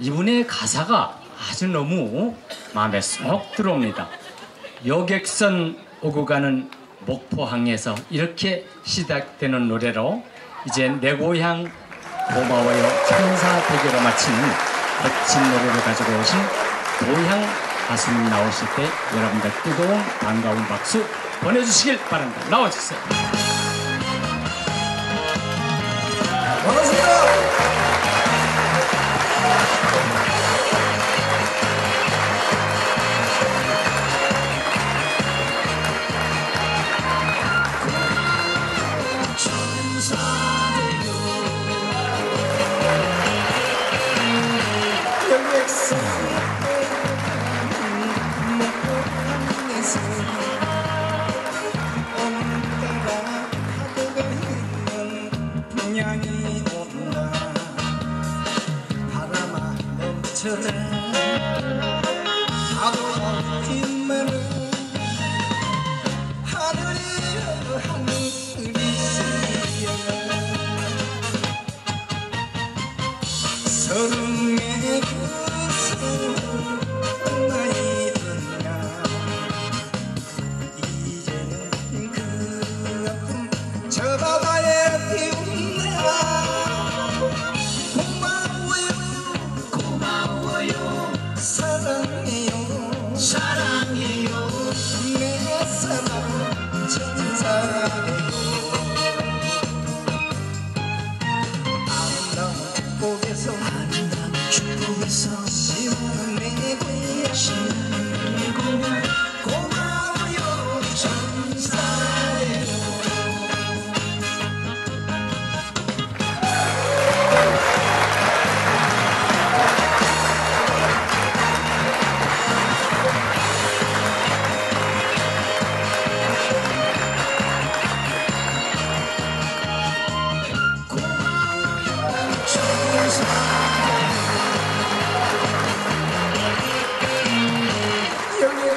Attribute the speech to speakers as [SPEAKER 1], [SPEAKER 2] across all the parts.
[SPEAKER 1] 이분의 가사가 아주 너무 마음에 쏙 들어옵니다. 여객선 오고 가는 목포항에서 이렇게 시작되는 노래로 이제 내 고향 고마워요 천사 대결로 마치는 멋진 노래를 가지고 오신 고향 가수님 나오실 때 여러분들 뜨거운 반가운 박수 보내주시길 바랍니다. 나와주세요.
[SPEAKER 2] 반갑습니다. 바람아 멈춰라 파도 뒷말 고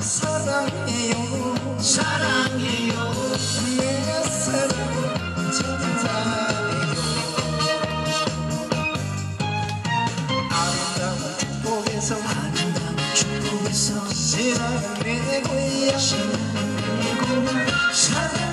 [SPEAKER 2] 사랑해요. 사랑해요. 내 사랑 천사예요. 아름다운 축복에서 아름다운 축복에서 시원한 내 고향. 시원한 내